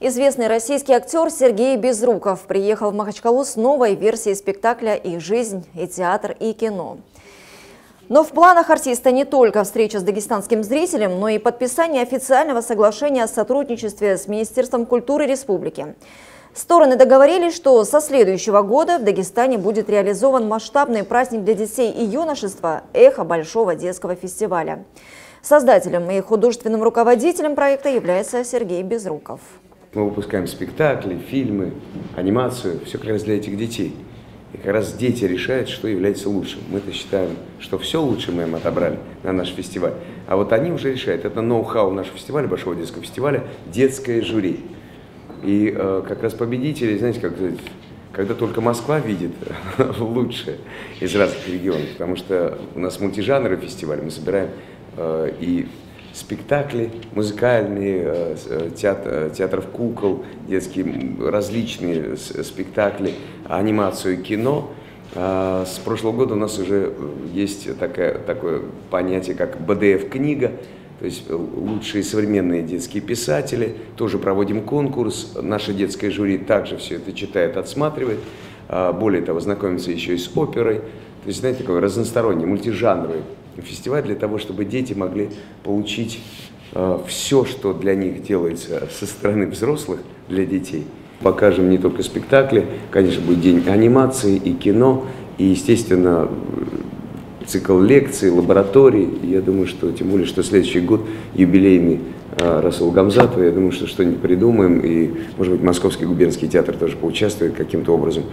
Известный российский актер Сергей Безруков приехал в Махачкалу с новой версией спектакля «И жизнь, и театр, и кино». Но в планах артиста не только встреча с дагестанским зрителем, но и подписание официального соглашения о сотрудничестве с Министерством культуры республики. Стороны договорились, что со следующего года в Дагестане будет реализован масштабный праздник для детей и юношества «Эхо Большого детского фестиваля». Создателем и художественным руководителем проекта является Сергей Безруков. Мы выпускаем спектакли, фильмы, анимацию, все как раз для этих детей. И как раз дети решают, что является лучшим. Мы-то считаем, что все лучшее мы им отобрали на наш фестиваль. А вот они уже решают. Это ноу-хау нашего фестиваля, Большого детского фестиваля, детское жюри. И э, как раз победители, знаете, как когда только Москва видит лучшее из разных регионов, потому что у нас мультижанровый фестиваль, мы собираем э, и спектакли музыкальные, э, э, театр, э, театров кукол, детские различные спектакли, анимацию, кино. А с прошлого года у нас уже есть такое, такое понятие, как БДФ-книга, то есть лучшие современные детские писатели. Тоже проводим конкурс. Наше детское жюри также все это читает, отсматривает. А более того, знакомится еще и с оперой. То есть, знаете, такой разносторонний, мультижанровый фестиваль для того, чтобы дети могли получить э, все, что для них делается со стороны взрослых для детей. Покажем не только спектакли, конечно, будет день анимации и кино, и, естественно, цикл лекций, лабораторий. Я думаю, что, тем более, что следующий год юбилейный э, Расул Гамзатова, я думаю, что что-нибудь придумаем, и, может быть, Московский губернский театр тоже поучаствует каким-то образом